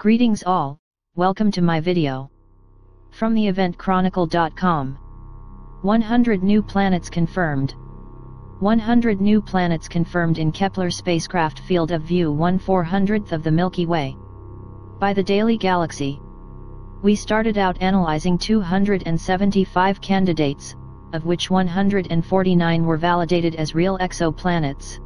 Greetings all, welcome to my video. From the eventchronicle.com. 100 new planets confirmed. 100 new planets confirmed in Kepler spacecraft field of view 1 400th of the Milky Way. By the Daily Galaxy. We started out analyzing 275 candidates, of which 149 were validated as real exoplanets.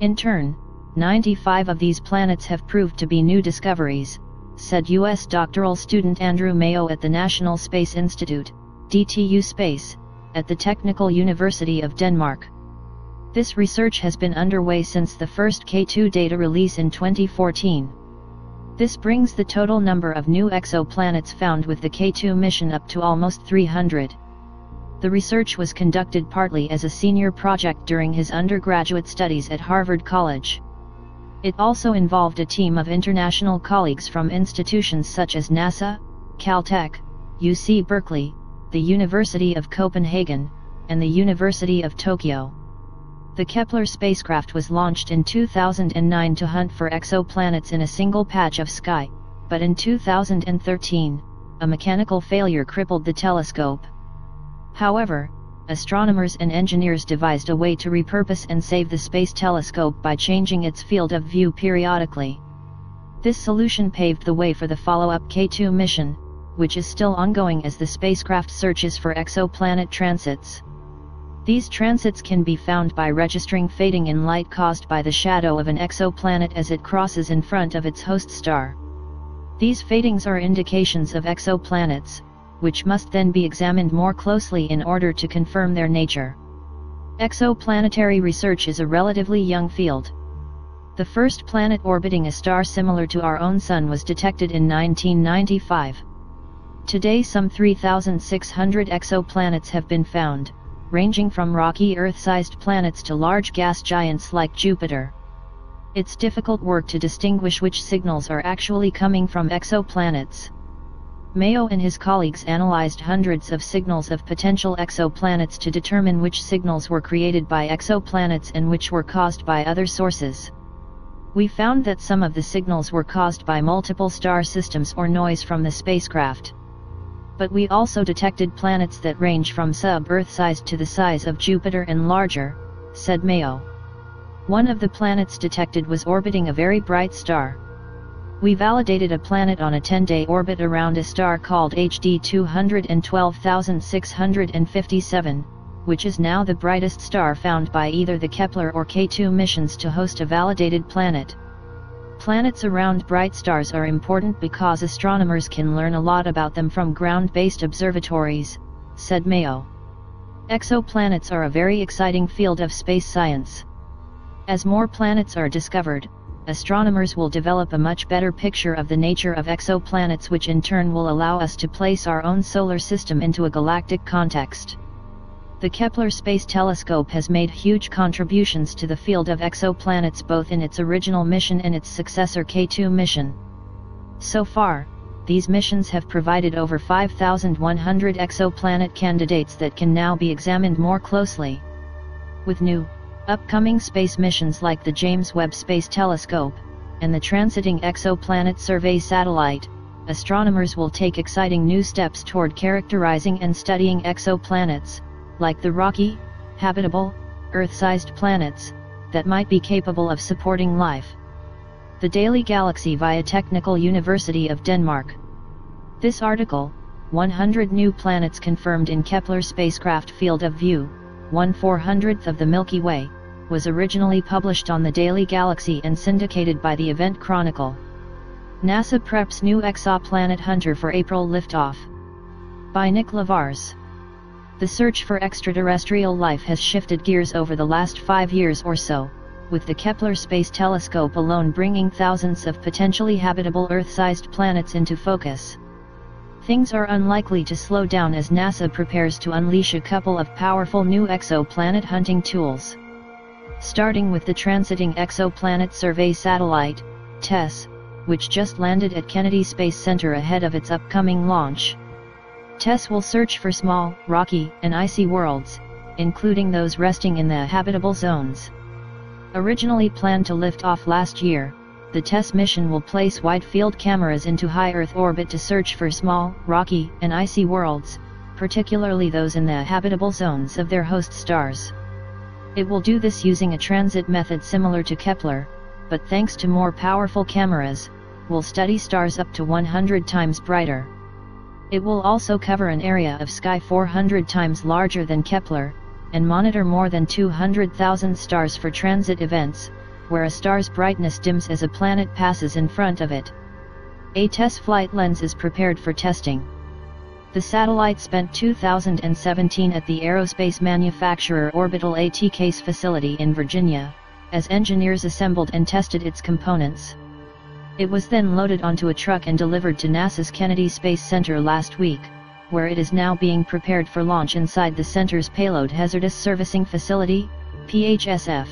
In turn, 95 of these planets have proved to be new discoveries, said U.S. doctoral student Andrew Mayo at the National Space Institute, DTU Space, at the Technical University of Denmark. This research has been underway since the first K2 data release in 2014. This brings the total number of new exoplanets found with the K2 mission up to almost 300. The research was conducted partly as a senior project during his undergraduate studies at Harvard College. It also involved a team of international colleagues from institutions such as NASA, Caltech, UC Berkeley, the University of Copenhagen, and the University of Tokyo. The Kepler spacecraft was launched in 2009 to hunt for exoplanets in a single patch of sky, but in 2013, a mechanical failure crippled the telescope. However, astronomers and engineers devised a way to repurpose and save the Space Telescope by changing its field of view periodically. This solution paved the way for the follow-up K2 mission, which is still ongoing as the spacecraft searches for exoplanet transits. These transits can be found by registering fading in light caused by the shadow of an exoplanet as it crosses in front of its host star. These fadings are indications of exoplanets, which must then be examined more closely in order to confirm their nature. Exoplanetary research is a relatively young field. The first planet orbiting a star similar to our own Sun was detected in 1995. Today some 3,600 exoplanets have been found, ranging from rocky Earth-sized planets to large gas giants like Jupiter. It's difficult work to distinguish which signals are actually coming from exoplanets. Mayo and his colleagues analyzed hundreds of signals of potential exoplanets to determine which signals were created by exoplanets and which were caused by other sources. We found that some of the signals were caused by multiple star systems or noise from the spacecraft. But we also detected planets that range from sub-Earth sized to the size of Jupiter and larger, said Mayo. One of the planets detected was orbiting a very bright star. We validated a planet on a 10-day orbit around a star called HD 212657, which is now the brightest star found by either the Kepler or K2 missions to host a validated planet. Planets around bright stars are important because astronomers can learn a lot about them from ground-based observatories, said Mayo. Exoplanets are a very exciting field of space science. As more planets are discovered, astronomers will develop a much better picture of the nature of exoplanets which in turn will allow us to place our own solar system into a galactic context. The Kepler Space Telescope has made huge contributions to the field of exoplanets both in its original mission and its successor K2 mission. So far, these missions have provided over 5,100 exoplanet candidates that can now be examined more closely. With new, Upcoming space missions like the James Webb Space Telescope, and the Transiting Exoplanet Survey Satellite, astronomers will take exciting new steps toward characterizing and studying exoplanets, like the rocky, habitable, Earth-sized planets, that might be capable of supporting life. The Daily Galaxy via Technical University of Denmark. This article, 100 new planets confirmed in Kepler spacecraft field of view, 1 400th of the Milky Way, was originally published on the Daily Galaxy and syndicated by the Event Chronicle. NASA preps new exoplanet hunter for April liftoff. By Nick Lavars. The search for extraterrestrial life has shifted gears over the last five years or so, with the Kepler Space Telescope alone bringing thousands of potentially habitable Earth-sized planets into focus. Things are unlikely to slow down as NASA prepares to unleash a couple of powerful new exoplanet hunting tools starting with the Transiting Exoplanet Survey Satellite, TESS, which just landed at Kennedy Space Center ahead of its upcoming launch. TESS will search for small, rocky, and icy worlds, including those resting in the habitable zones. Originally planned to lift off last year, the TESS mission will place wide-field cameras into high Earth orbit to search for small, rocky, and icy worlds, particularly those in the habitable zones of their host stars. It will do this using a transit method similar to Kepler, but thanks to more powerful cameras, will study stars up to 100 times brighter. It will also cover an area of sky 400 times larger than Kepler, and monitor more than 200,000 stars for transit events, where a star's brightness dims as a planet passes in front of it. A TESS flight lens is prepared for testing. The satellite spent 2017 at the aerospace manufacturer Orbital ATK's facility in Virginia, as engineers assembled and tested its components. It was then loaded onto a truck and delivered to NASA's Kennedy Space Center last week, where it is now being prepared for launch inside the center's Payload Hazardous Servicing Facility, PHSF.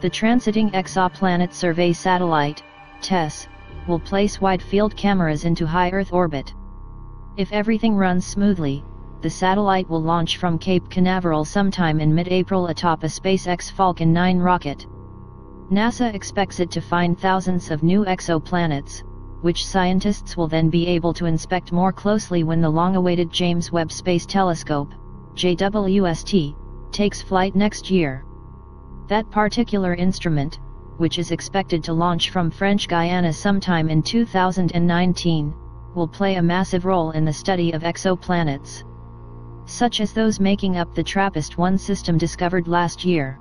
The Transiting Exoplanet Survey Satellite, TESS, will place wide-field cameras into high Earth orbit. If everything runs smoothly, the satellite will launch from Cape Canaveral sometime in mid-April atop a SpaceX Falcon 9 rocket. NASA expects it to find thousands of new exoplanets, which scientists will then be able to inspect more closely when the long-awaited James Webb Space Telescope, JWST, takes flight next year. That particular instrument, which is expected to launch from French Guiana sometime in 2019, will play a massive role in the study of exoplanets. Such as those making up the TRAPPIST-1 system discovered last year.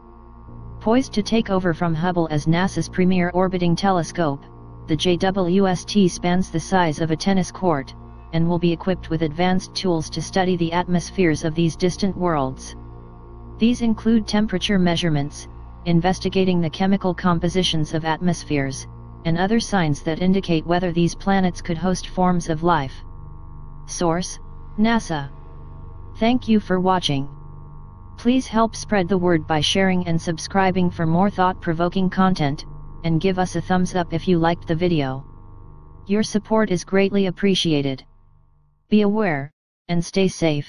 Poised to take over from Hubble as NASA's premier orbiting telescope, the JWST spans the size of a tennis court, and will be equipped with advanced tools to study the atmospheres of these distant worlds. These include temperature measurements, investigating the chemical compositions of atmospheres, and other signs that indicate whether these planets could host forms of life. Source, NASA. Thank you for watching. Please help spread the word by sharing and subscribing for more thought-provoking content, and give us a thumbs up if you liked the video. Your support is greatly appreciated. Be aware, and stay safe.